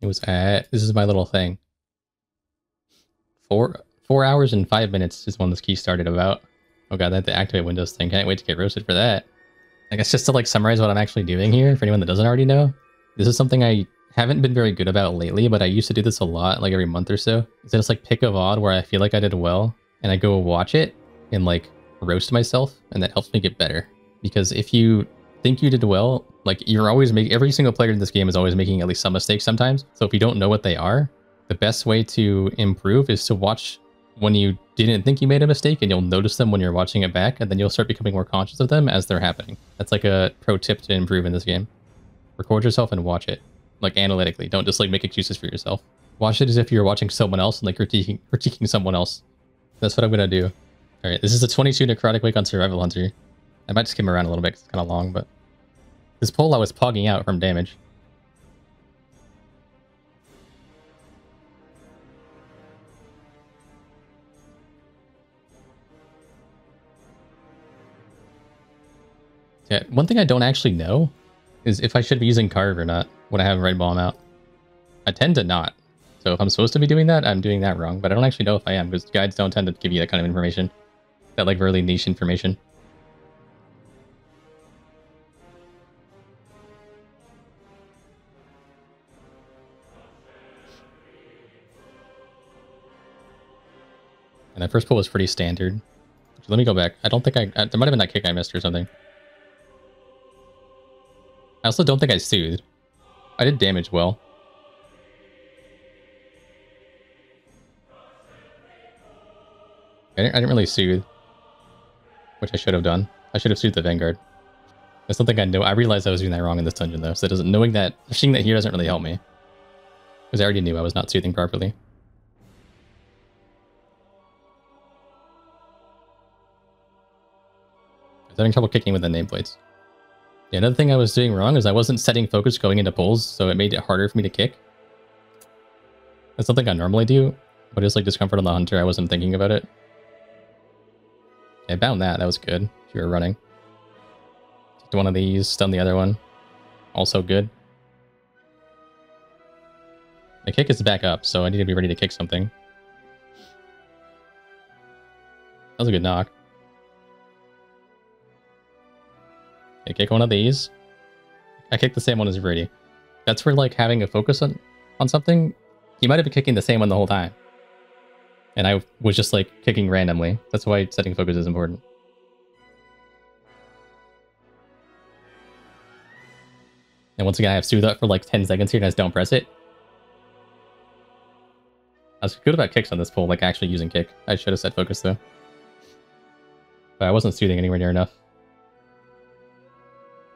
It was at this is my little thing. Four four hours and five minutes is when this key started about. Oh god, have to activate Windows thing. Can't wait to get roasted for that. I guess just to like summarize what I'm actually doing here for anyone that doesn't already know. This is something I haven't been very good about lately, but I used to do this a lot, like every month or so. Is just like pick a VOD where I feel like I did well, and I go watch it and like roast myself, and that helps me get better. Because if you think you did well, like you're always making every single player in this game is always making at least some mistakes sometimes. So if you don't know what they are, the best way to improve is to watch when you didn't think you made a mistake and you'll notice them when you're watching it back and then you'll start becoming more conscious of them as they're happening. That's like a pro tip to improve in this game. Record yourself and watch it. Like analytically. Don't just like make excuses for yourself. Watch it as if you're watching someone else and like critiquing critiquing someone else. That's what I'm gonna do. Alright, this is a 22 necrotic wake on Survival Hunter. I might skim around a little bit it's kind of long, but this pole I was pogging out from damage. Yeah, one thing I don't actually know is if I should be using carve or not when I have red bomb out. I tend to not. So if I'm supposed to be doing that, I'm doing that wrong. But I don't actually know if I am because guides don't tend to give you that kind of information. That like really niche information. And that first pull was pretty standard. Let me go back. I don't think I... There might have been that kick I missed or something. I also don't think I soothed. I did damage well. I didn't, I didn't really soothe. Which I should have done. I should have soothed the Vanguard. That's something I know. I realized I was doing that wrong in this dungeon though. So it doesn't knowing that seeing that here doesn't really help me. Because I already knew I was not soothing properly. Having trouble kicking with the nameplates. Yeah, another thing I was doing wrong is I wasn't setting focus going into pulls, so it made it harder for me to kick. That's something I normally do, but it's like discomfort on the hunter. I wasn't thinking about it. I bound that. That was good. If you were running. One of these, stun the other one. Also good. The kick is back up, so I need to be ready to kick something. That was a good knock. I kick one of these. I kick the same one as Rudy. That's for like having a focus on, on something. He might have been kicking the same one the whole time. And I was just like kicking randomly. That's why setting focus is important. And once again, I have soothe up for like 10 seconds here and I just don't press it. I was good about kicks on this pull, like actually using kick. I should have set focus though. But I wasn't soothing anywhere near enough.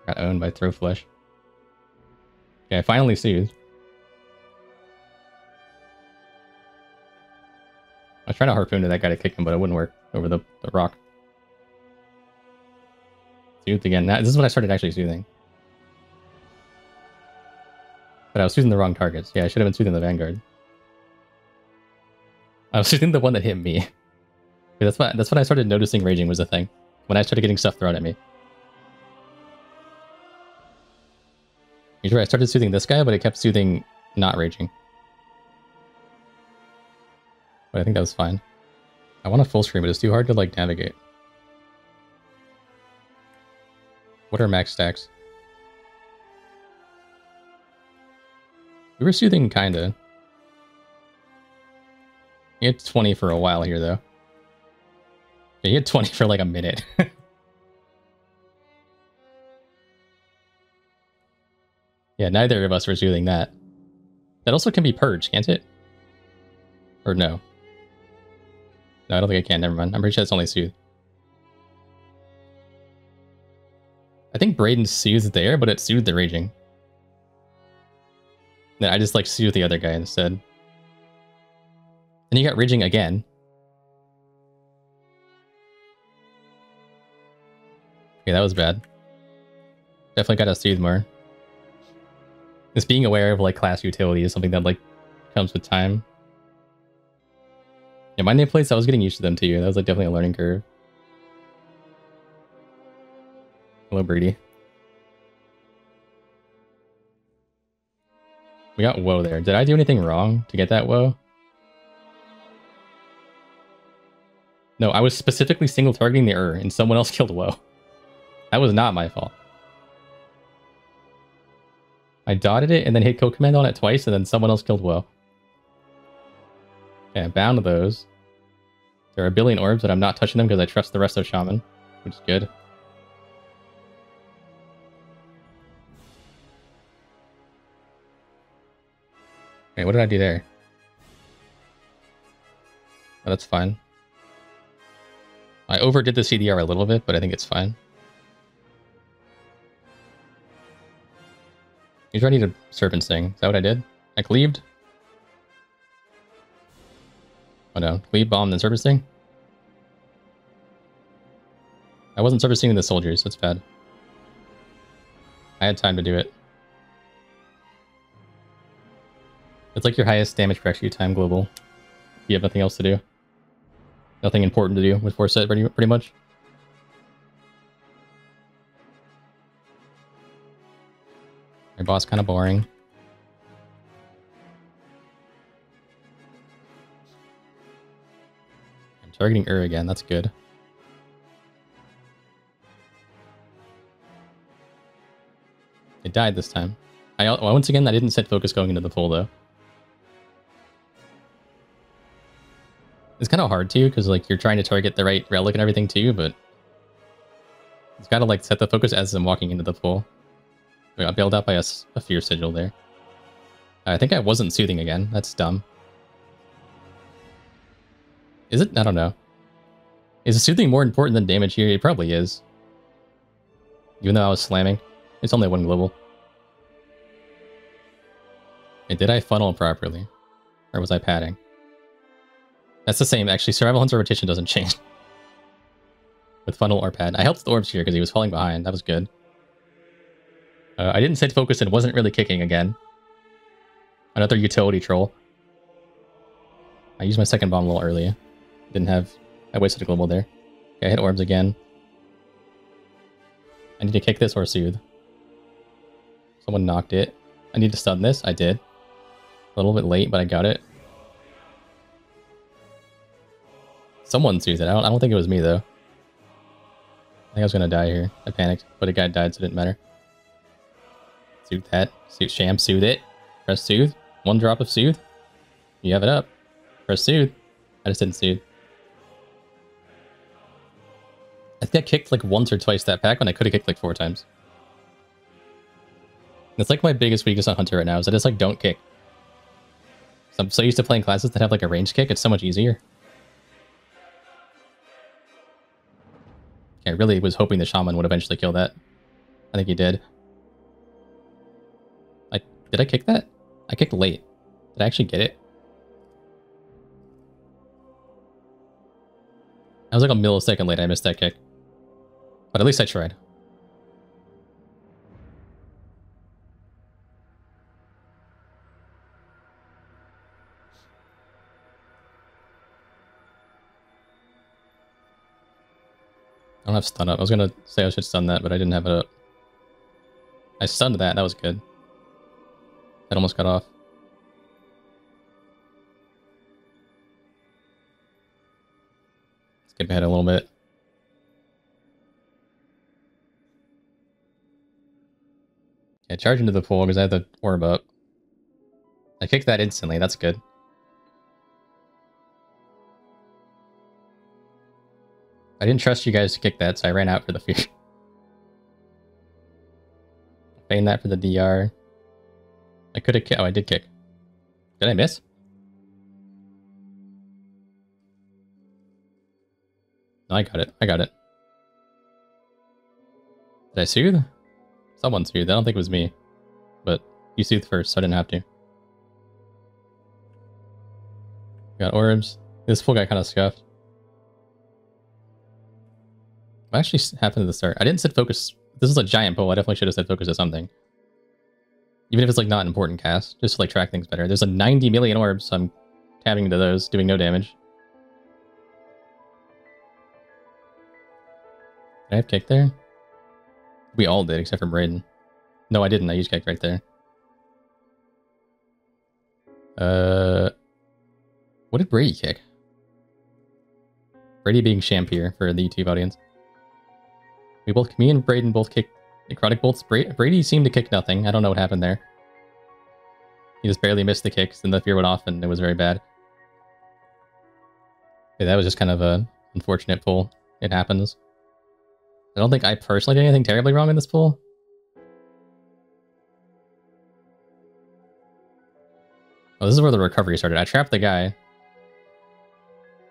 Got owned by Throw Flesh. Okay, I finally soothed. I was trying to harpoon to that guy to kick him, but it wouldn't work over the, the rock. Soothed again. Now, this is when I started actually soothing. But I was soothing the wrong targets. Yeah, I should have been soothing the Vanguard. I was soothing the one that hit me. that's what that's when I started noticing raging was a thing. When I started getting stuff thrown at me. Usually I started soothing this guy, but it kept soothing not raging. But I think that was fine. I want a full screen, but it's too hard to like navigate. What are max stacks? We were soothing kinda. He had 20 for a while here though. He had 20 for like a minute. Yeah, neither of us were soothing that. That also can be purged, can't it? Or no? No, I don't think I can. Never mind. I'm pretty sure it's only soothe. I think Braden soothed there, but it soothed the raging. Then I just like soothe the other guy instead. And you got raging again. Okay, that was bad. Definitely got to soothe more. Just being aware of like class utility is something that like comes with time. Yeah, my nameplates, I was getting used to them too. That was like definitely a learning curve. Hello, Brady. We got Wo there. Did I do anything wrong to get that Wo? No, I was specifically single targeting the Urh, and someone else killed Wo. That was not my fault. I dotted it and then hit Kill Command on it twice, and then someone else killed Wo. Okay, I'm bound to those. There are a billion orbs, but I'm not touching them because I trust the rest of Shaman, which is good. Okay, what did I do there? Oh, that's fine. I overdid the CDR a little bit, but I think it's fine. He's ready to Serpent Sting. Is that what I did? I cleaved? Oh no, cleave, bomb, then Serpent Sting? I wasn't servicing the soldiers, that's bad. I had time to do it. It's like your highest damage per execute time global. You have nothing else to do. Nothing important to do with force set pretty, pretty much. Boss kind of boring. I'm targeting Urh again, that's good. It died this time. I once again I didn't set focus going into the pool though. It's kind of hard too, because like you're trying to target the right relic and everything too, but it's got to like set the focus as I'm walking into the pool. Got bailed out by a, a fear sigil there. I think I wasn't soothing again. That's dumb. Is it? I don't know. Is soothing more important than damage here? It probably is. Even though I was slamming. It's only one global. And did I funnel properly? Or was I padding? That's the same, actually. Survival Hunter rotation doesn't change. With funnel or pad. I helped the orbs here because he was falling behind. That was good. Uh, I didn't set focus and wasn't really kicking again. Another utility troll. I used my second bomb a little early. Didn't have... I wasted a global there. Okay, I hit orbs again. I need to kick this or soothe. Someone knocked it. I need to stun this. I did. A little bit late, but I got it. Someone sees it. I don't, I don't think it was me, though. I think I was going to die here. I panicked, but a guy died, so it didn't matter. Soothe that. Soothe, sham, soothe it. Press soothe. One drop of soothe. You have it up. Press soothe. I just didn't soothe. I think I kicked like once or twice that pack when I could have kicked like four times. That's like my biggest weakness on Hunter right now is I just like don't kick. So I'm so used to playing classes that have like a range kick, it's so much easier. I really was hoping the shaman would eventually kill that. I think he did. Did I kick that? I kicked late. Did I actually get it? I was like a millisecond late. I missed that kick. But at least I tried. I don't have stun up. I was gonna say I should stun that, but I didn't have it up. I stunned that. That was good. That almost got off. Skip ahead a little bit. Yeah, charge into the pool because I have the orb up. I kicked that instantly. That's good. I didn't trust you guys to kick that, so I ran out for the fear. Feign that for the DR. I could have kicked. Oh, I did kick. Did I miss? No, I got it. I got it. Did I soothe? Someone soothed. I don't think it was me. But you soothed first, so I didn't have to. Got orbs. This full guy kind of scuffed. What actually happened at the start? I didn't set focus. This is a giant pole. I definitely should have said focus at something. Even if it's like not an important cast, just to like track things better. There's a 90 million orbs, so I'm tapping into those, doing no damage. Did I have kick there? We all did, except for Braden. No, I didn't. I used kick right there. Uh, what did Brady kick? Brady being Champier for the YouTube audience. We both, me and Braden both kicked necrotic bolts. Bra- Brady seemed to kick nothing. I don't know what happened there. He just barely missed the kicks, and the fear went off, and it was very bad. Yeah, that was just kind of a unfortunate pull. It happens. I don't think I personally did anything terribly wrong in this pull. Oh, this is where the recovery started. I trapped the guy.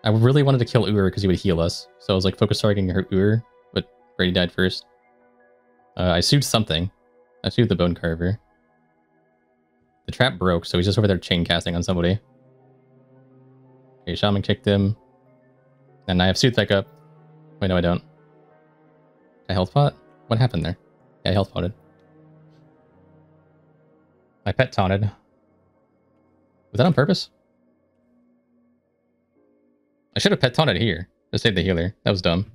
I really wanted to kill Urh because he would heal us. So I was like focus targeting her Urh, but Brady died first. Uh, I sued something. I sued the Bone Carver. The trap broke, so he's just over there chain casting on somebody. Okay, Shaman kicked him. And I have suit back up. Wait, no, I don't. I health pot? What happened there? Yeah, I health potted. My pet taunted. Was that on purpose? I should have pet taunted here to save the healer. That was dumb.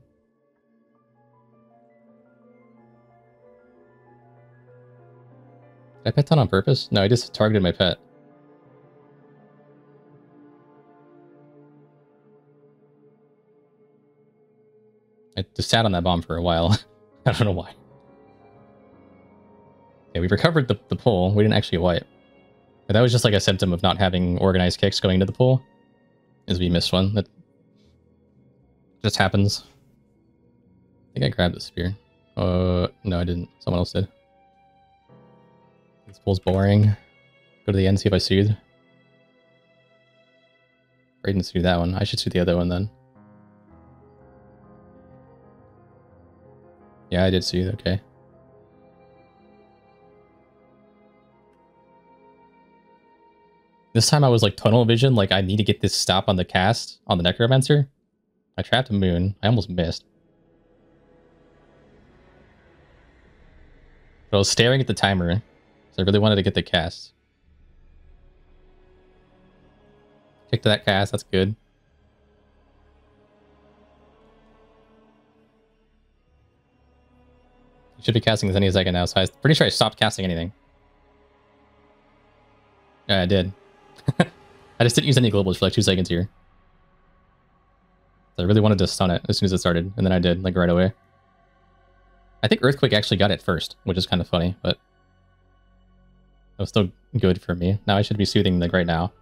Did I pet taunt on purpose? No, I just targeted my pet. I just sat on that bomb for a while. I don't know why. Yeah, we recovered the, the pull. We didn't actually wipe. But that was just like a symptom of not having organized kicks going into the pool. Is we missed one. That just happens. I think I grabbed the spear. Uh, no, I didn't. Someone else did. Pool's boring. Go to the end, see if I soothe. Braden soothe that one. I should soothe the other one then. Yeah, I did soothe. Okay. This time I was like tunnel vision, like I need to get this stop on the cast on the Necromancer. I trapped a moon. I almost missed. But I was staring at the timer, I really wanted to get the cast. Kick to that cast, that's good. Should be casting this any second now, so I'm pretty sure I stopped casting anything. Yeah, I did. I just didn't use any globals for like two seconds here. So I really wanted to stun it as soon as it started, and then I did, like right away. I think Earthquake actually got it first, which is kind of funny, but it was still good for me. Now I should be soothing like right now.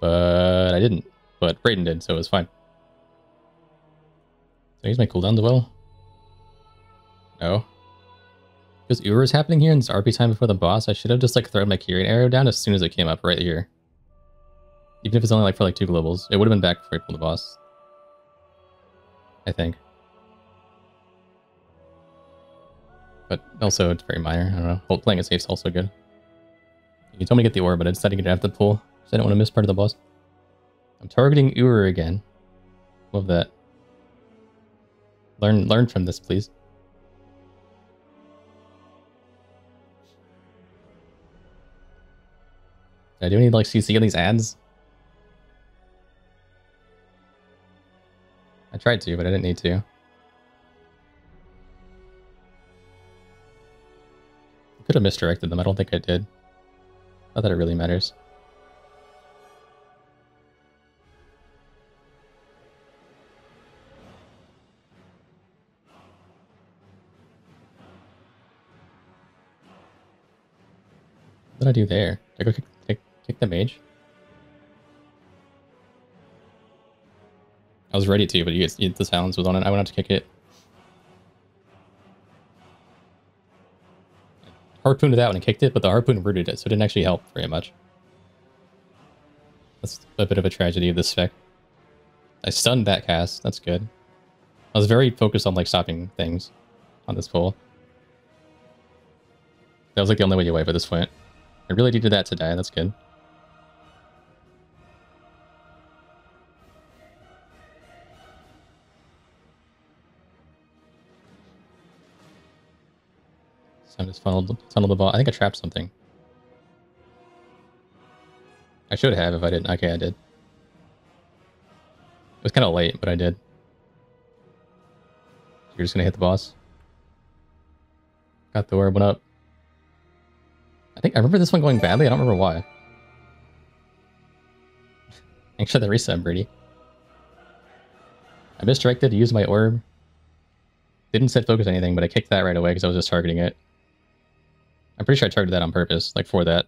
But I didn't. But Braden did, so it was fine. So use my cooldown as well. No. Because Urh is happening here and it's RP time before the boss, I should have just like thrown my Kyrian arrow down as soon as it came up right here. Even if it's only like for like two globals. It would have been back before I pulled the boss. I think. But also it's very minor. I don't know. Playing it safe is also good. You told me to get the ore, but I decided to get after the pool. Because I don't want to miss part of the boss. I'm targeting Urh again. Love that. Learn learn from this, please. Did I do any like CC on these ads? I tried to, but I didn't need to. I could have misdirected them. I don't think I did. Not that it really matters. What did I do there? Did I go kick, kick, kick the mage? I was ready to, but you get the silence was on it. I went out to kick it. Harpooned it out and kicked it, but the harpoon rooted it, so it didn't actually help very much. That's a bit of a tragedy of this spec. I stunned that cast. That's good. I was very focused on like stopping things on this pull. That was like the only way you wipe at this point. I really needed that to die. That's good. I just funneled, the ball. I think I trapped something. I should have if I didn't. Okay, I did. It was kind of late, but I did. You're just gonna hit the boss. Got the orb one up. I think I remember this one going badly. I don't remember why. Thanks for the reset, Brady. I misdirected to use my orb. Didn't set focus anything, but I kicked that right away because I was just targeting it. I'm pretty sure I targeted that on purpose, like for that.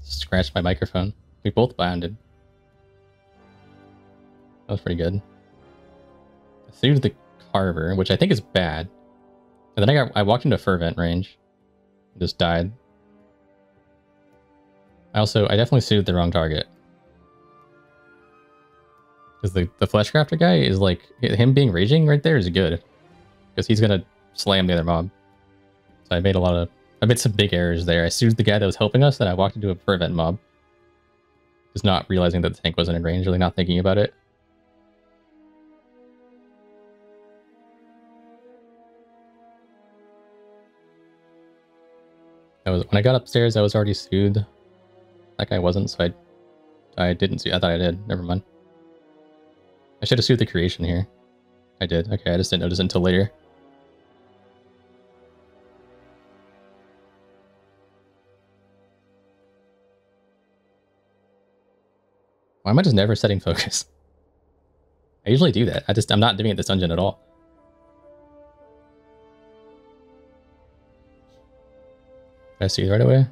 Scratched my microphone. We both bounded. That was pretty good. I saved the Carver, which I think is bad. And then I got I walked into Fervent range. Just died. I also I definitely sued the wrong target. Because the, the Fleshcrafter guy is like him being raging right there is good. Because he's gonna slam the other mob. So I made a lot of I made some big errors there. I sued the guy that was helping us, and I walked into a Fervent mob. Just not realizing that the tank wasn't in range, really not thinking about it. I was when I got upstairs, I was already soothed. That guy wasn't, so I I didn't see. I thought I did. Never mind. I should have sued the creation here. I did. Okay, I just didn't notice until later. Why am I just never setting focus? I usually do that. I just I'm not doing it this dungeon at all. I see right away?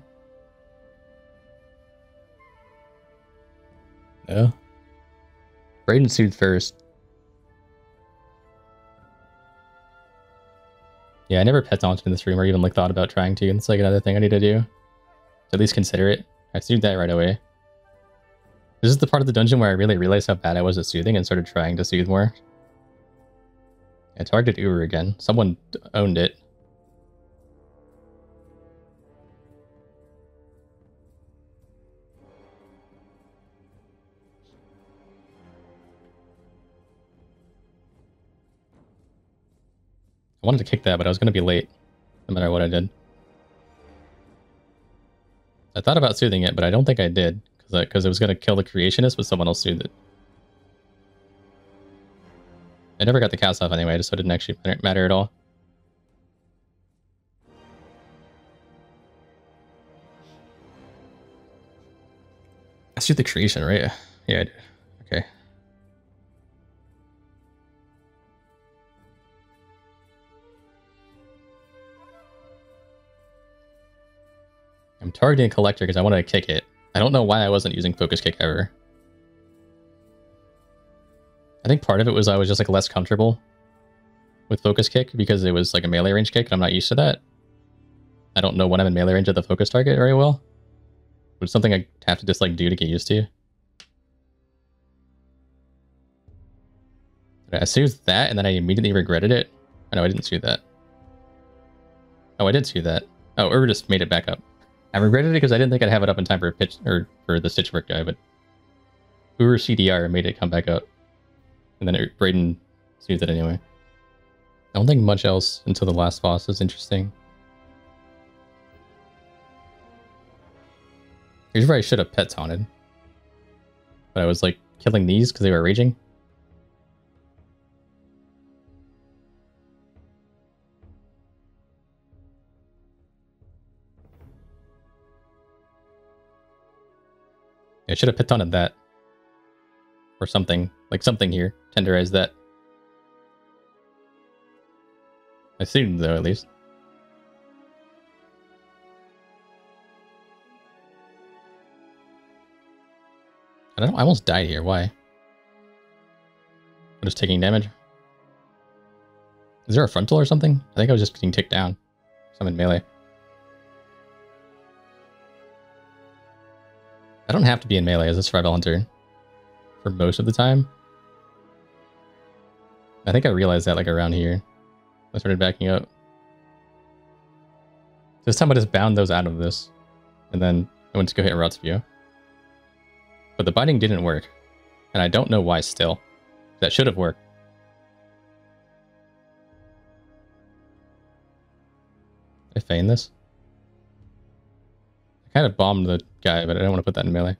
No. Braden sued first. Yeah, I never pet launched in this room or even like thought about trying to, and it's like another thing I need to do. At least consider it. I sued that right away. This is the part of the dungeon where I really realized how bad I was at soothing and started trying to soothe more. I targeted Uber again. Someone owned it. Wanted to kick that, but I was going to be late, no matter what I did. I thought about soothing it, but I don't think I did, because it was going to kill the creationist, but someone else soothed it. I never got the cast off anyway, so it didn't actually matter at all. I shoot the creation, right? Yeah, I did. I'm targeting Collector because I wanted to kick it. I don't know why I wasn't using Focus Kick ever. I think part of it was I was just like less comfortable with Focus Kick because it was like a melee range kick and I'm not used to that. I don't know when I'm in melee range of the focus target very well. It's something I have to just like do to get used to. I soothed that and then I immediately regretted it. Oh, I know I didn't see that. Oh, I did see that. Oh, Urba just made it back up. I regretted it because I didn't think I'd have it up in time for a pitch or for the Stitchwerk guy, but Urh CDR made it come back up. And then it, Braden sees it anyway. I don't think much else until the last boss is interesting. Here's where I should have pet taunted. But I was like killing these because they were raging. I should have pit taunted that. Or something. Like something here. Tenderize that. I see though, at least. I don't I almost died here. Why? I'm just taking damage. Is there a frontal or something? I think I was just getting ticked down. So I'm in melee. I don't have to be in melee as a survival hunter for most of the time. I think I realized that like around here. I started backing up. This time I just bound those out of this. And then I went to go hit Rotspew. But the binding didn't work. And I don't know why still. That should have worked. I feign this? I kind of bombed the guy, but I don't want to put that in melee.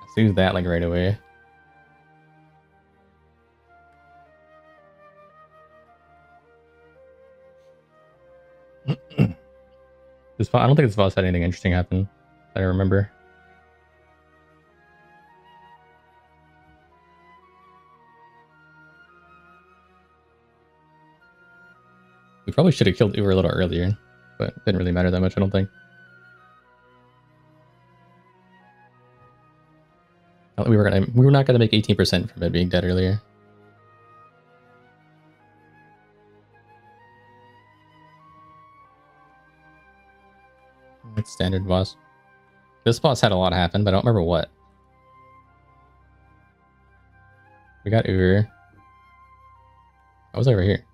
Let's use that like right away. I don't think this boss had anything interesting happen that I remember. We probably should have killed Uber a little earlier, but it didn't really matter that much, I don't think. We were gonna we were not gonna make 18% from it being dead earlier. It's standard boss. This boss had a lot happen, but I don't remember what. We got Uber. I was over here.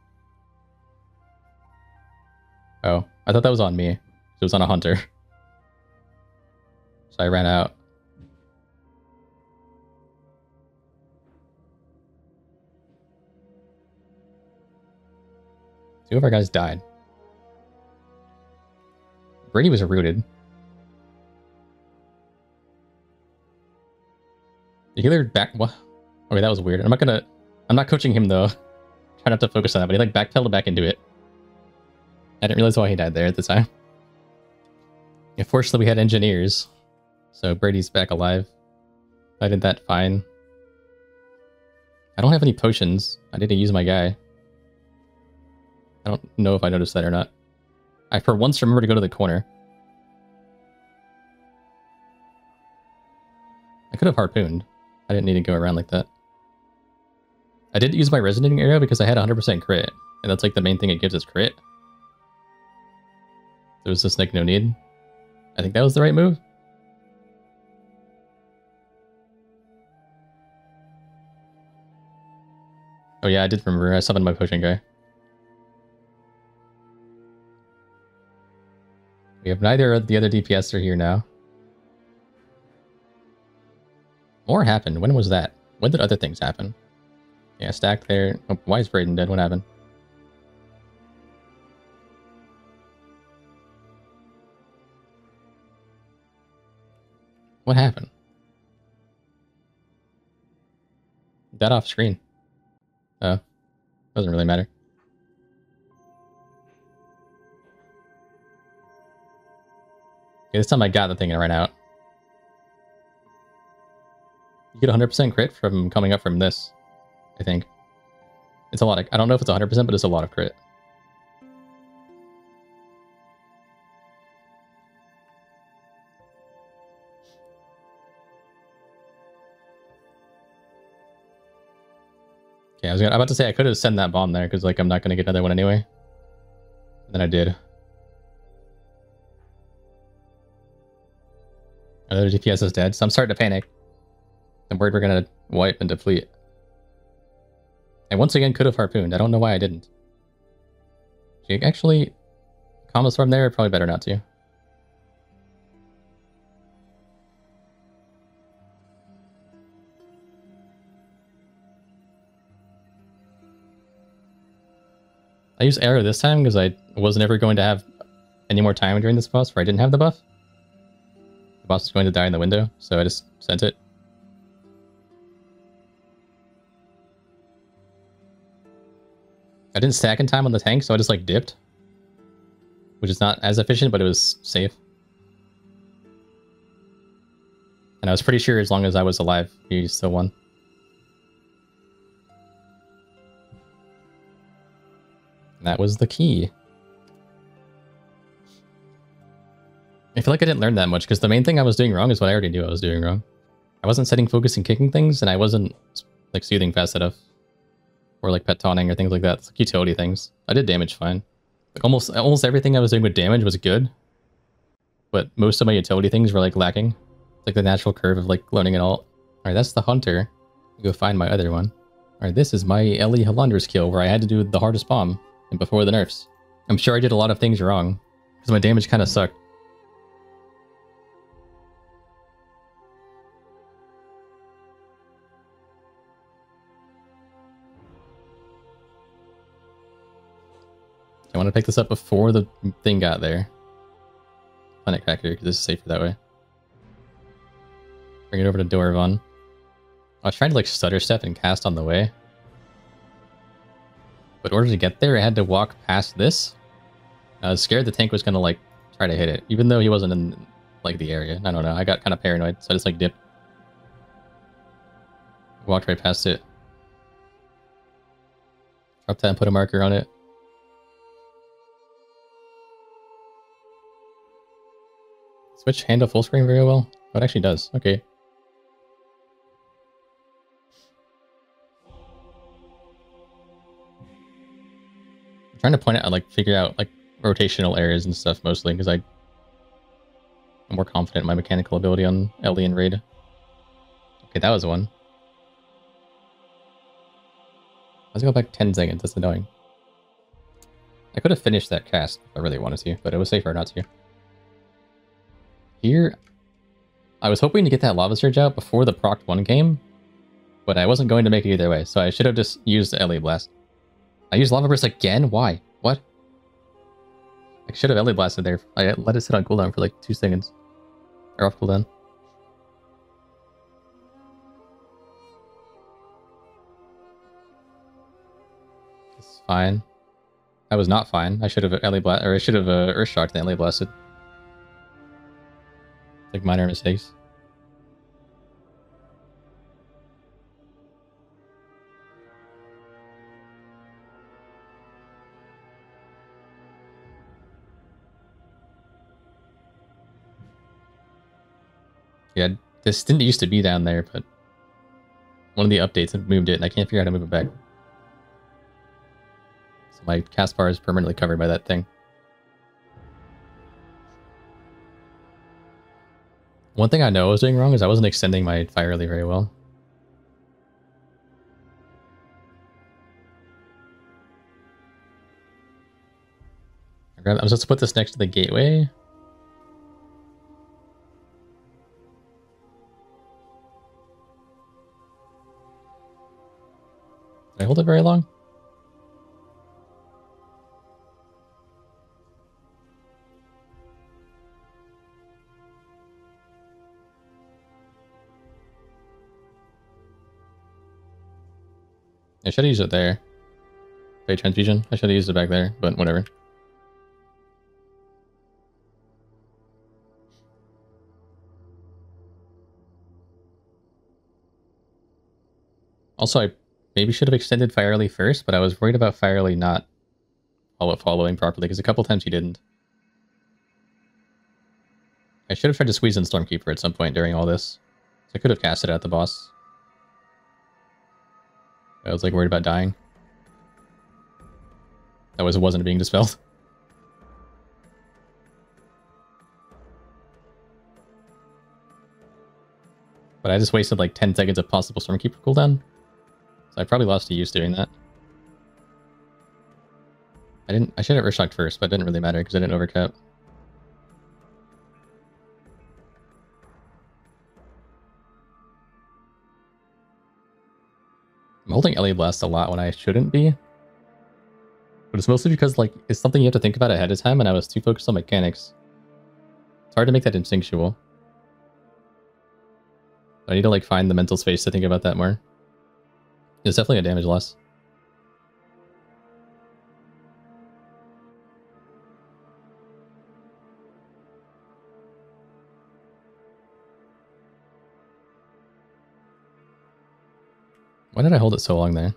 Oh, I thought that was on me. It was on a hunter. So I ran out. Two of our guys died. Brady was rooted. The healer back. What? Okay, that was weird. I'm not gonna. I'm not coaching him though. Try not to focus on that, but he like backpedaled back into it. I didn't realize why he died there at the time. Unfortunately, we had engineers, so Brady's back alive. I did that fine. I don't have any potions. I to use my guy. I don't know if I noticed that or not. I for once remember to go to the corner. I could have harpooned. I didn't need to go around like that. I did use my resonating arrow because I had 100% crit. And that's like the main thing it gives is crit. There was just like no need. I think that was the right move. Oh yeah, I did remember. I summoned my potion guy. We have neither of the other DPS are here now. More happened. When was that? When did other things happen? Yeah, stack there. Oh, why is Braden dead? What happened? What happened? That off screen. Oh. Doesn't really matter. Okay, this time I got the thing and ran out. You get 100% crit from coming up from this, I think. It's a lot of, I don't know if it's 100%, but it's a lot of crit. Okay, I was about to say I could have sent that bomb there because like I'm not gonna get another one anyway. And then I did. Another DPS is dead, so I'm starting to panic. I'm worried we're gonna wipe and deplete. I once again could have harpooned. I don't know why I didn't. Actually, combo storm there, probably better not to. I used arrow this time because I was never going to have any more time during this boss where I didn't have the buff. The boss was going to die in the window, so I just sent it. I didn't stack in time on the tank, so I just like dipped. Which is not as efficient, but it was safe. And I was pretty sure as long as I was alive, he still won. That was the key. I feel like I didn't learn that much because the main thing I was doing wrong is what I already knew I was doing wrong. I wasn't setting focus and kicking things, and I wasn't like soothing fast enough. Or like pet taunting or things like that. Like utility things. I did damage fine. Like almost almost everything I was doing with damage was good. But most of my utility things were like lacking. Like the natural curve of like learning it all. Alright, that's the hunter. Go find my other one. Alright, this is my Ellie Halondrus kill where I had to do the hardest bomb and before the nerfs. I'm sure I did a lot of things wrong. Because my damage kind of sucked. I want to pick this up before the thing got there. Planet Cracker, because this is safer that way. Bring it over to Dorvan. I was trying to like stutter step and cast on the way. But in order to get there, I had to walk past this. I was scared the tank was going to like try to hit it, even though he wasn't in like the area. I don't know. I got kind of paranoid, so I just like dipped. Walked right past it. Drop that and put a marker on it. Switch handle full screen very well. Oh, it actually does. Okay. Trying to point out, like, figure out, like, rotational areas and stuff mostly, because. I'm more confident in my mechanical ability on Ellie and Raid. Okay, that was one. Let's go back 10 seconds, that's annoying. I could have finished that cast if I really wanted to, but it was safer not to. Here, I was hoping to get that Lava Surge out before the Proc 1 game, but I wasn't going to make it either way, so I should have just used the Ellie Blast. I used Lava Burst again? Why? What? I should have Ellie Blasted there. I let it sit on cooldown for like two seconds. Or off cooldown. It's fine. That was not fine. I should have Ellie Blast, or I should have uh, Earth Shocked and Ellie Blasted. Like minor mistakes. Yeah, this didn't used to be down there, but one of the updates moved it, and I can't figure out how to move it back So my cast bar is permanently covered by that thing. One thing I know I was doing wrong is I wasn't extending my fire early very well. I'm supposed to put this next to the gateway. I hold it very long? I should have used it there. Fade transfusion. I should have used it back there, but whatever. Also, I maybe should have extended Firely first, but I was worried about Firely not following properly, because a couple times he didn't. I should have tried to squeeze in Stormkeeper at some point during all this. I could have cast it at the boss. I was like worried about dying. That was it wasn't being dispelled. But I just wasted like 10 seconds of possible Stormkeeper cooldown. So I probably lost a use doing that. I didn't I should have Earthshocked first, but it didn't really matter because I didn't overcap. I'm holding Ellie Blast a lot when I shouldn't be. But it's mostly because like it's something you have to think about ahead of time and I was too focused on mechanics. It's hard to make that instinctual. I need to like find the mental space to think about that more. It's definitely a damage loss. Why did I hold it so long there?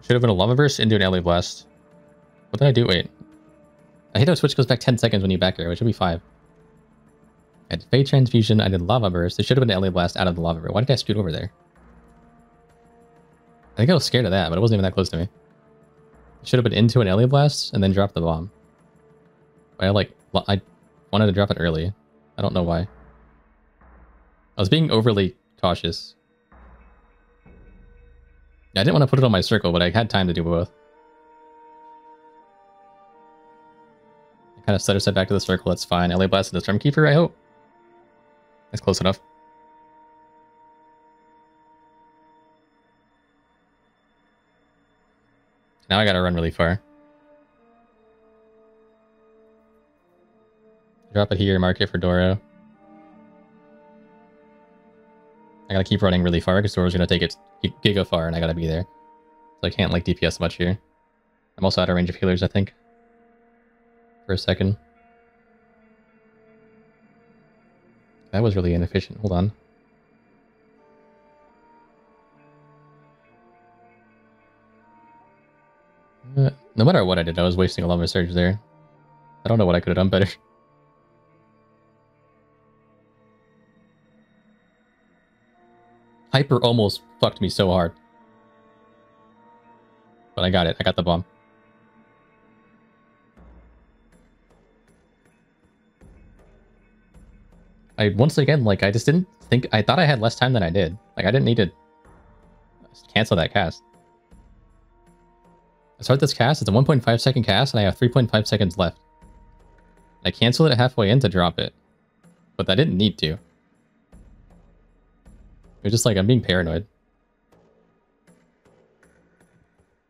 Should have been a Lava Burst into an Ellie Blast. What did I do? Wait. I hate how switch goes back 10 seconds when you back arrow. It should be 5. I did Fae Transfusion. I did Lava Burst. It should have been an Ellie Blast out of the Lava Burst. Why did I scoot over there? I think I was scared of that, but it wasn't even that close to me. Should have been into an Ellie Blast and then drop the bomb. I like I wanted to drop it early. I don't know why. I was being overly cautious. I didn't want to put it on my circle, but I had time to do both. I kind of set her back to the circle, that's fine. LA blasted the Stormkeeper, I hope. That's close enough. Now I gotta run really far. Drop it here, mark it for Doro. I gotta keep running really far because Doro's gonna take it giga far and I gotta be there. So I can't like DPS much here. I'm also out of range of healers, I think. For a second. That was really inefficient. Hold on. Uh, no matter what I did, I was wasting a lot of surge there. I don't know what I could have done better. Hyper almost fucked me so hard. But I got it. I got the bomb. I once again like I just didn't think I thought I had less time than I did. Like I didn't need to cancel that cast. I start this cast, it's a 1.5 second cast, and I have 3.5 seconds left. I canceled it halfway in to drop it. But I didn't need to. It was just like, I'm being paranoid.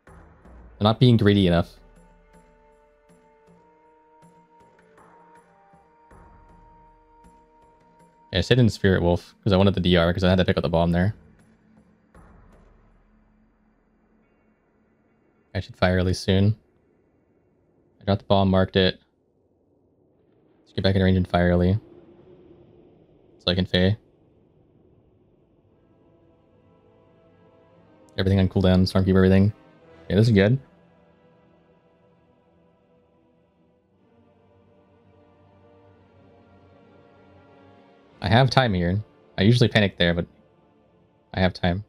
I'm not being greedy enough. Yeah, I stayed in Spirit Wolf because I wanted the DR because I had to pick up the bomb there. I should fire really soon. I got the bomb, marked it. Let's get back in range and fire early. So I can Fae. Everything on cooldown, Stormkeep everything. Yeah, this is good. I have time here. I usually panic there, but I have time.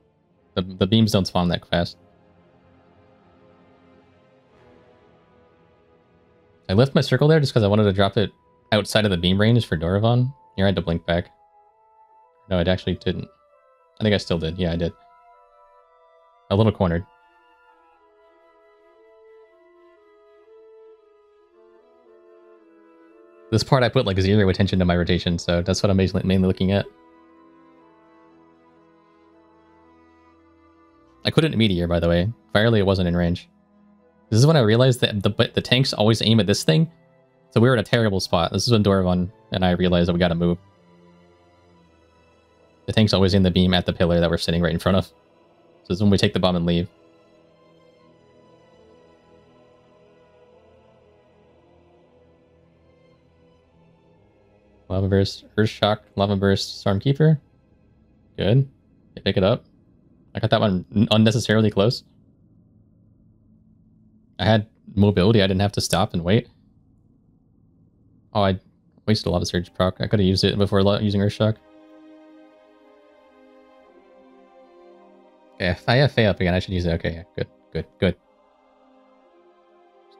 The, the beams don't spawn that fast. I left my circle there just because I wanted to drop it outside of the beam range for Doravan. Here I had to blink back. No, it actually didn't. I think I still did. Yeah, I did. A little cornered. This part I put like zero attention to my rotation, so that's what I'm mainly looking at. I couldn't meteor, by the way. Firely, it wasn't in range. This is when I realized that the the tanks always aim at this thing. So we were in a terrible spot. This is when Doravan and I realized that we gotta move. The tanks always in the beam at the pillar that we're sitting right in front of. So this is when we take the bomb and leave. Lava Burst, Earth Shock, Lava Burst, Stormkeeper. Good. pick it up. I got that one unnecessarily close. I had mobility. I didn't have to stop and wait. Oh, I wasted a lot of surge proc. I could have used it before using Earth Shock. If I have Fae up again, I should use it. Okay, yeah, good, good, good.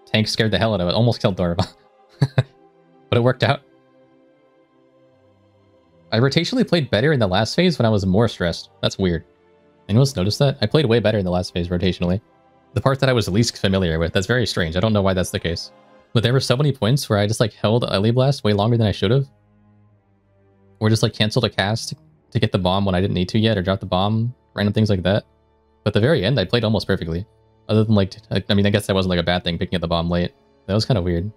Tank scared the hell out of it. Almost killed Dorva. but it worked out. I rotationally played better in the last phase when I was more stressed. That's weird. Anyone else notice that? I played way better in the last phase rotationally. The part that I was least familiar with. That's very strange. I don't know why that's the case. But there were so many points where I just like held Ele Blast way longer than I should have. Or just like canceled a cast to get the bomb when I didn't need to yet or drop the bomb, random things like that. But the very end, I played almost perfectly. Other than like, I mean, I guess that wasn't like a bad thing picking up the bomb late. That was kind of weird.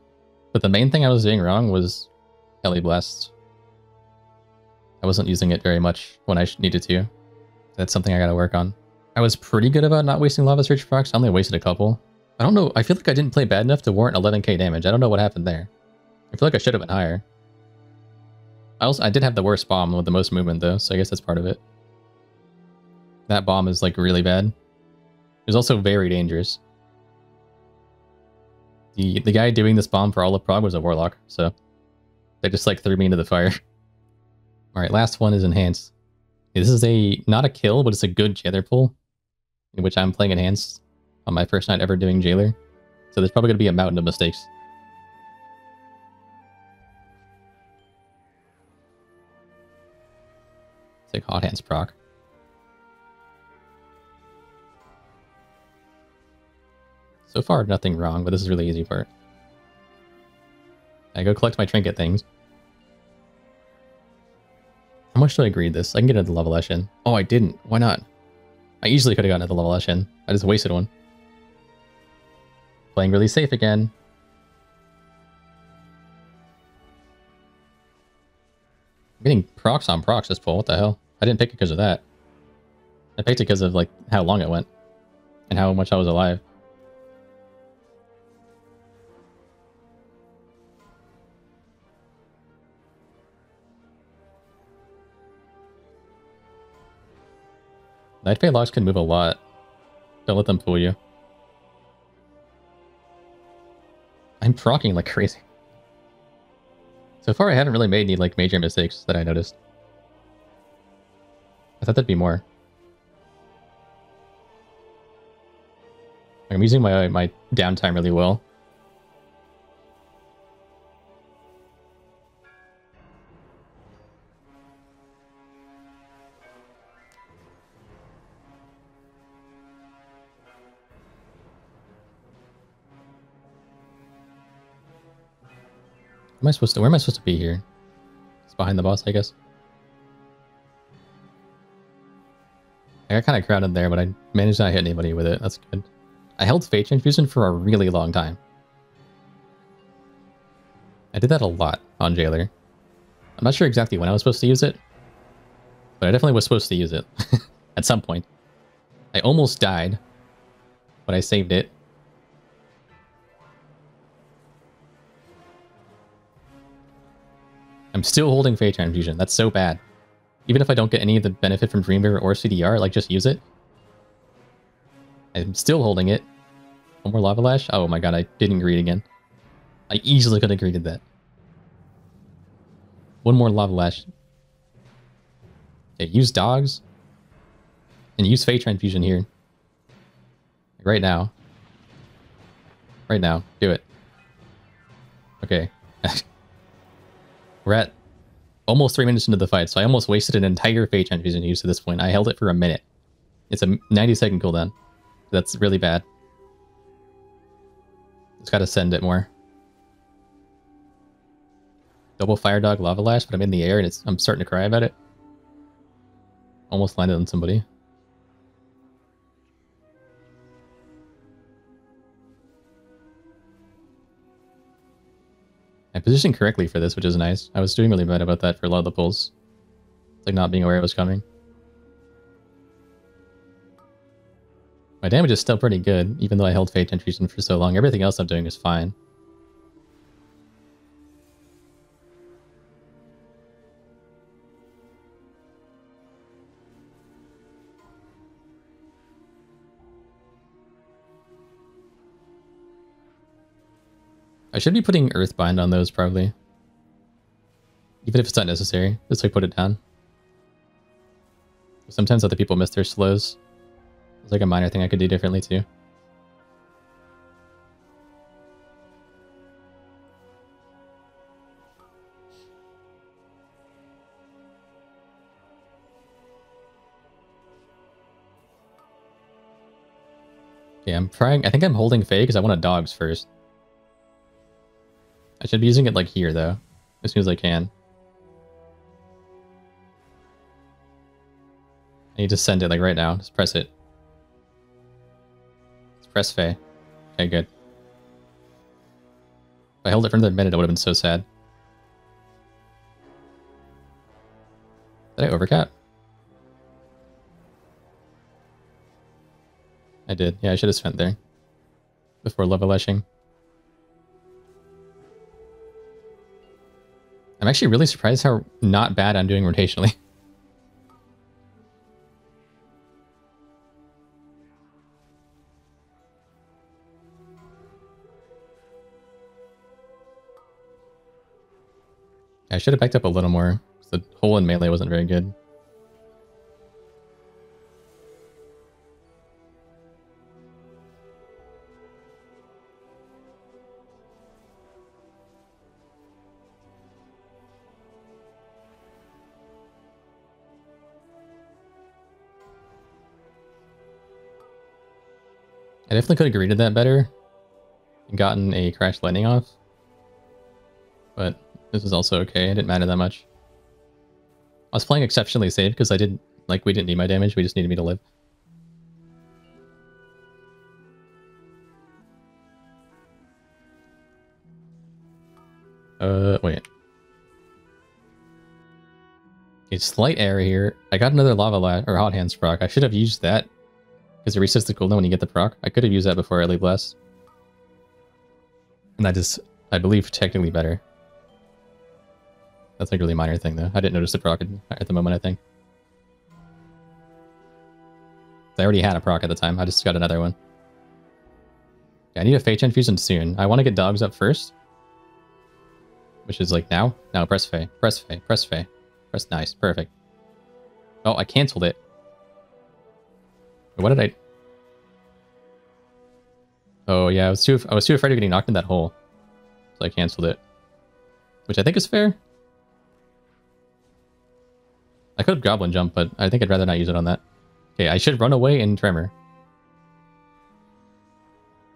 But the main thing I was doing wrong was Ele Blasts. I wasn't using it very much when I needed to. That's something I gotta work on. I was pretty good about not wasting Lava Surge procs. I only wasted a couple. I don't know. I feel like I didn't play bad enough to warrant 11k damage. I don't know what happened there. I feel like I should have been higher. I also I did have the worst bomb with the most movement though, so I guess that's part of it. That bomb is like really bad. It was also very dangerous. The the guy doing this bomb for all of prog was a warlock, so they just like threw me into the fire. All right, last one is enhanced. This is a not a kill, but it's a good jailer pull, in which I'm playing enhanced on my first night ever doing jailer. So there's probably going to be a mountain of mistakes. Take hot hands proc. So far, nothing wrong, but this is really easy part. I go collect my trinket things. How much do I greed this? I can get into the level Eshin. Oh, I didn't. Why not? I easily could have gotten into the level Eshin. I just wasted one. Playing really safe again. I'm getting procs on procs this pull. What the hell? I didn't pick it because of that. I picked it because of like how long it went. And how much I was alive. Night Fae locks can move a lot. Don't let them fool you. I'm procking like crazy. So far, I haven't really made any like major mistakes that I noticed. I thought that'd be more. I'm using my my downtime really well. Am I supposed to? Where am I supposed to be here? It's behind the boss, I guess. I got kind of crowded there, but I managed not to hit anybody with it. That's good. I held Fae Transfusion for a really long time. I did that a lot on Jailer. I'm not sure exactly when I was supposed to use it, but I definitely was supposed to use it at some point. I almost died, but I saved it. I'm still holding Fae Transfusion. That's so bad. Even if I don't get any of the benefit from Dreamweaver or CDR, like just use it. I'm still holding it. One more Lava Lash? Oh my god, I didn't greet again. I easily could have greeted that. One more Lava Lash. Okay, use Dogs. And use Fae Transfusion here. Right now. Right now. Do it. Okay. We're at almost three minutes into the fight, so I almost wasted an entire Fae Transfusion use to this point. I held it for a minute. It's a 90 second cooldown. That's really bad. Just gotta send it more. Double Fire Dog Lava Lash, but I'm in the air and it's I'm starting to cry about it. Almost landed on somebody. I positioned correctly for this, which is nice. I was doing really bad about that for a lot of the pulls. Like not being aware it was coming. My damage is still pretty good, even though I held Fae Transfusion for so long. Everything else I'm doing is fine. I should be putting Earthbind on those, probably. Even if it's not necessary. Just like put it down. Sometimes other people miss their slows. It's like a minor thing I could do differently too. Yeah, I'm trying. I think I'm holding Fae because I want a dogs first. I should be using it like here though, as soon as I can. I need to send it like right now. Just press it. Let's press Fae. Okay, good. If I held it for another minute, it would have been so sad. Did I overcap? I did. Yeah, I should have spent there. Before Lava Lashing. I'm actually really surprised how not bad I'm doing rotationally. I should have backed up a little more. The hole in melee wasn't very good. Definitely could have greeted that better and gotten a crash landing off. But this is also okay. It didn't matter that much. I was playing exceptionally safe because I didn't, like, we didn't need my damage. We just needed me to live. Uh, wait. A slight error here. I got another lava la or hot hand proc. I should have used that because it resets the cooldown when you get the proc. I could have used that before I leave less. And that is, I believe, technically better. That's like a really minor thing though. I didn't notice the proc at the moment, I think. I already had a proc at the time. I just got another one. Yeah, I need a Fae Fusion soon. I want to get dogs up first. Which is like now? Now press Fae. Press Fae. Press Fae. Press nice. Perfect. Oh, I canceled it. What did I... Oh yeah, I was too I was too afraid of getting knocked in that hole. So I canceled it. Which I think is fair. I could goblin jump, but I think I'd rather not use it on that. Okay, I should run away in Tremor.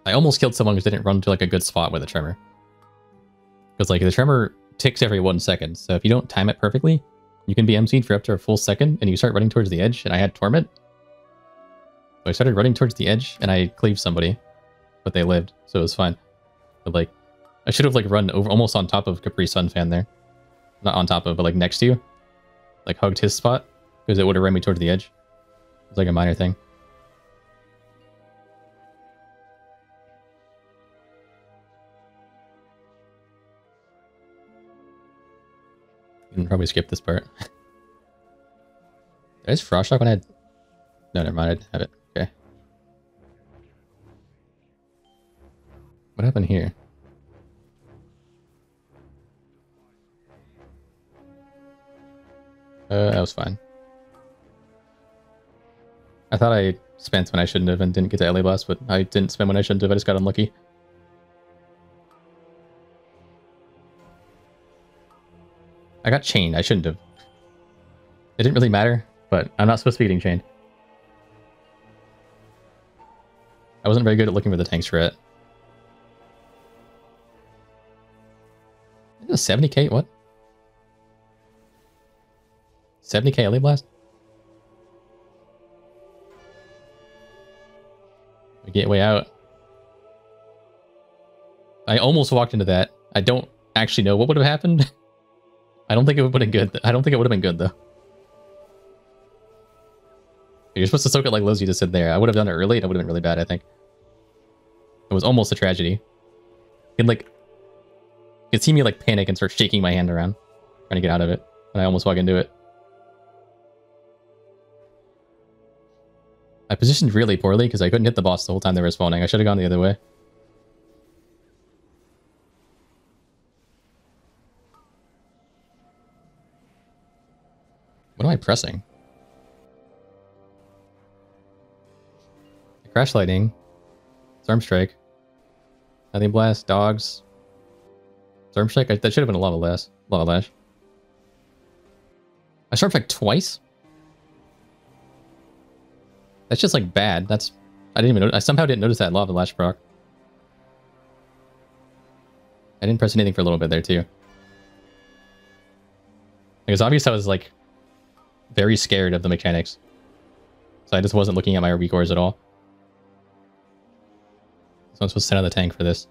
I almost killed someone who didn't run to like a good spot with a Tremor. Because like the Tremor ticks every one second, so if you don't time it perfectly, you can be MC'd for up to a full second, and you start running towards the edge, and I had Torment. I started running towards the edge, and I cleaved somebody, but they lived, so it was fine. But like, I should have like run over almost on top of Capri Sun fan there. Not on top of, but like next to you. Like hugged his spot, because it would have ran me towards the edge. It's like a minor thing. You can probably skip this part. I frost shock when I had... No, never mind, I have it. What happened here? Uh, that was fine. I thought I spent when I shouldn't have and didn't get to Ele Blast, but I didn't spend when I shouldn't have. I just got unlucky. I got chained. I shouldn't have. It didn't really matter, but I'm not supposed to be getting chained. I wasn't very good at looking for the tanks for it. 70k? What? 70k Ele Blast? A gateway out. I almost walked into that. I don't actually know what would have happened. I don't think it would have been good. I don't think it would have been good though. You're supposed to soak it like Lizzie just said there. I would have done it early. It would have been really bad, I think. It was almost a tragedy. And like, you can see me like panic and start shaking my hand around, trying to get out of it. And I almost walk into it. I positioned really poorly because I couldn't hit the boss the whole time they were spawning. I should have gone the other way. What am I pressing? Crash Lightning. Stormstrike. Nothing Blast. Dogs. Stormstrike? I, that should have been a Lava Lash. Lava Lash. I Stormstrike twice? That's just like bad. That's... I didn't even. I somehow didn't notice that Lava Lash proc. I didn't press anything for a little bit there too. It was obvious I was like very scared of the mechanics. So I just wasn't looking at my RB cores at all. So I'm supposed to send out the tank for this.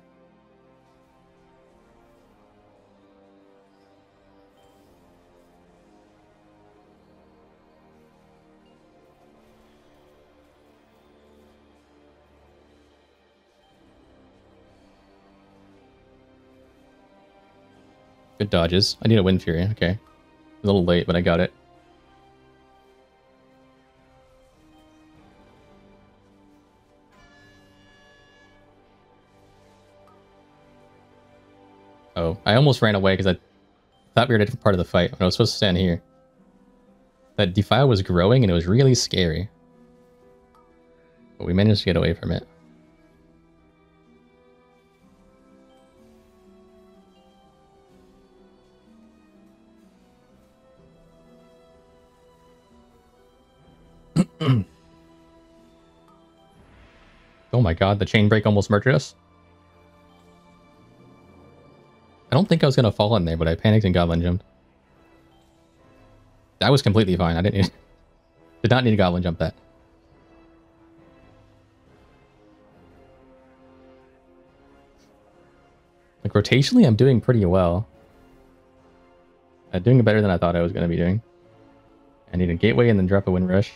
Good dodges. I need a Windfury. Okay. A little late, but I got it. Oh, I almost ran away because I thought we were at a different part of the fight I was supposed to stand here. That defile was growing and it was really scary. But we managed to get away from it. oh my god, the chain break almost murdered us. I don't think I was going to fall in there, but I panicked and goblin jumped. That was completely fine. I didn't need, did not need a goblin jump that. Like rotationally, I'm doing pretty well. I'm doing better than I thought I was going to be doing. I need a gateway and then drop a wind rush.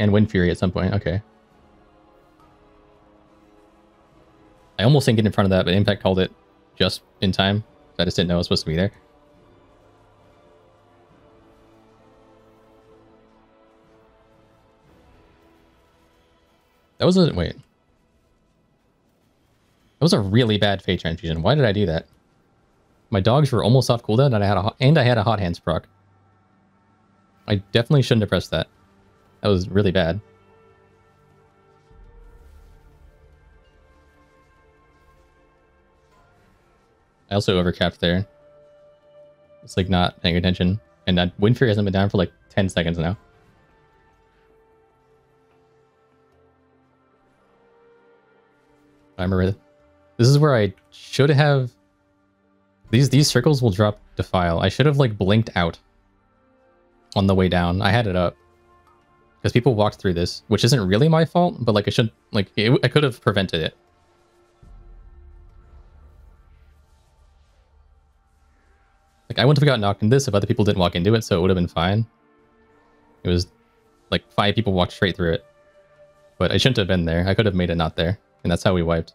And Windfury at some point. Okay. I almost didn't get in front of that, but Impact called it just in time. I just didn't know it was supposed to be there. That was a wait. That was a really bad Fae Transfusion. Why did I do that? My dogs were almost off cooldown, and I had a hot, and I had a hot hands proc. I definitely shouldn't have pressed that. That was really bad. I also overcapped there. It's like not paying attention. And that Windfury hasn't been down for like 10 seconds now. I remember this is where I should have these these circles will drop defile. I should have like blinked out on the way down. I had it up because people walked through this, which isn't really my fault, but like I should like it, I could have prevented it. Like I wouldn't have gotten knocked in this if other people didn't walk into it, so it would have been fine. It was like five people walked straight through it. But I shouldn't have been there. I could have made it not there. And that's how we wiped.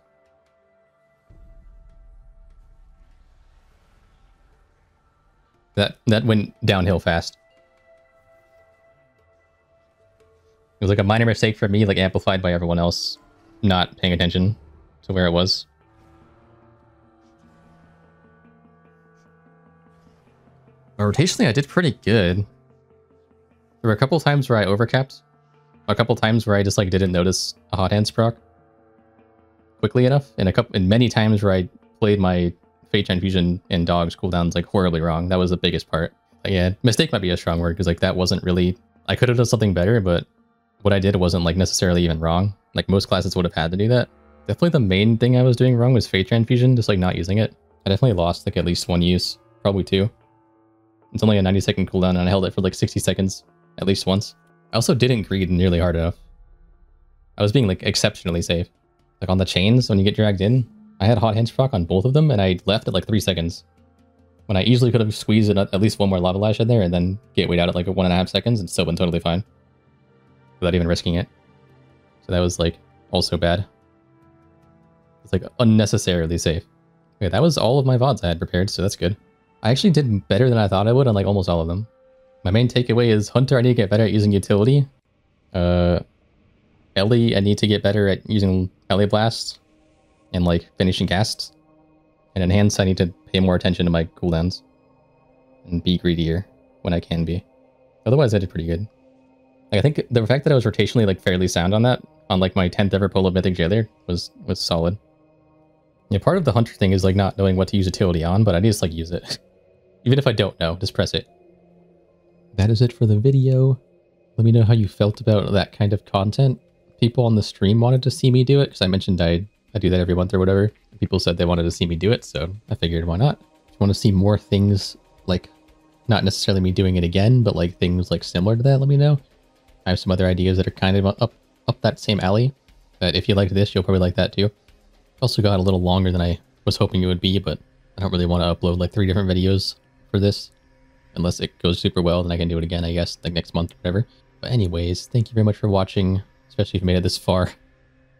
That that went downhill fast. Was like a minor mistake for me, like amplified by everyone else not paying attention to where it was. But rotationally, I did pretty good. There were a couple times where I overcapped. A couple times where I just like didn't notice a hot hands proc quickly enough, and a couple and many times where I played my Fae Transfusion and Dogs cooldowns like horribly wrong. That was the biggest part. But yeah, mistake might be a strong word because like that wasn't really. I could have done something better, but what I did wasn't like necessarily even wrong. Like most classes would have had to do that. Definitely the main thing I was doing wrong was Fae Transfusion, just like not using it. I definitely lost like at least one use, probably two. It's only a 90 second cooldown and I held it for like 60 seconds at least once. I also didn't greed nearly hard enough. I was being like exceptionally safe. Like on the chains, when you get dragged in, I had hot hands proc on both of them and I left at like three seconds. When I easily could have squeezed at least one more lava lash in there and then get weighed out at like one and a half seconds and still been totally fine. Without even risking it. So that was like also bad. It's like unnecessarily safe. Okay, that was all of my VODs I had prepared, so that's good. I actually did better than I thought I would on like almost all of them. My main takeaway is Hunter, I need to get better at using utility. Uh, Ele, I need to get better at using Ele Blast and like finishing casts. And Enhance, I need to pay more attention to my cooldowns and be greedier when I can be. Otherwise, I did pretty good. Like, I think the fact that I was rotationally like fairly sound on that, on like my 10th ever pull of Mythic Jailer, was was solid. Yeah, part of the Hunter thing is like not knowing what to use utility on, but I just like use it. Even if I don't know, just press it. That is it for the video. Let me know how you felt about that kind of content. People on the stream wanted to see me do it, because I mentioned I, I do that every month or whatever. People said they wanted to see me do it, so I figured why not. If you want to see more things, like, not necessarily me doing it again, but like things like similar to that, let me know. I have some other ideas that are kind of up, up that same alley. But if you liked this, you'll probably like that too. Also got a little longer than I was hoping it would be, but I don't really want to upload like three different videos for this. Unless it goes super well, then I can do it again, I guess, like next month or whatever. But anyways, thank you very much for watching, especially if you made it this far.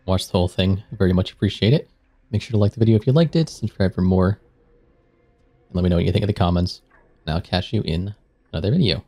Watch the whole thing. Very much appreciate it. Make sure to like the video if you liked it, subscribe for more, and let me know what you think in the comments. And I'll catch you in another video.